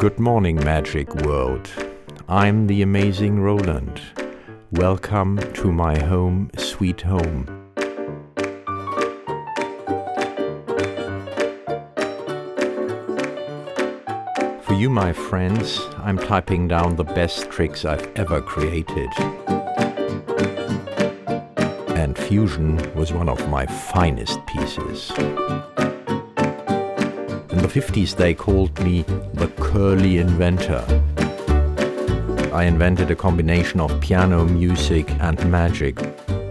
Good morning, magic world. I'm the amazing Roland. Welcome to my home, sweet home. For you, my friends, I'm typing down the best tricks I've ever created. And Fusion was one of my finest pieces. In the 50s, they called me the curly inventor. I invented a combination of piano music and magic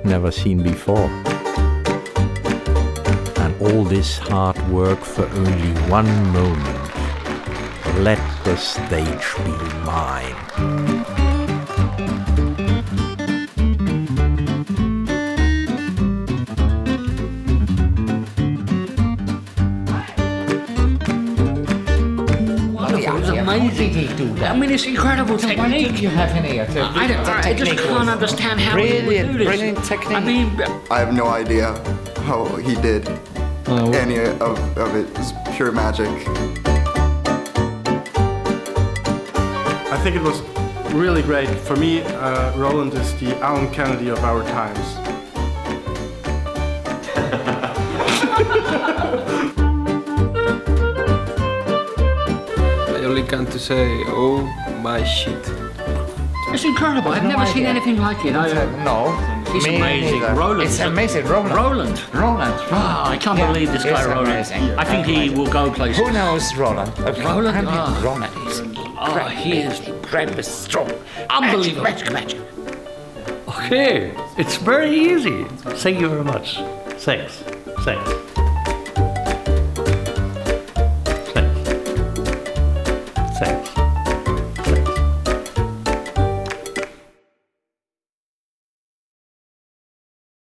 never seen before. And all this hard work for only one moment. Let the stage be mine. Wonderful. It's amazing. Did he do that? I mean, it's incredible What technique. did you have in here? To, I, don't, I just can't understand how he brilliant, would do this. brilliant technique. I mean, I have no idea how he did any of, of it. It's pure magic. I think it was really great. For me, uh, Roland is the Alan Kennedy of our times. Can to say, oh my shit. it's incredible. I've no never seen anything like it. I, No, It's me amazing. neither. Roland. It's amazing, Roland. Roland. Roland. Ah, I can't Yeah, believe this guy, it's Roland. amazing. I think he will go places. Who knows Roland? Okay, Roland? I mean, Ah. Roland is Oh, he is incredibly strong. Unbelievable. Magic, magic, magic. Okay, it's very easy. Thank you very much. Thanks. Thanks. Thanks. Thanks.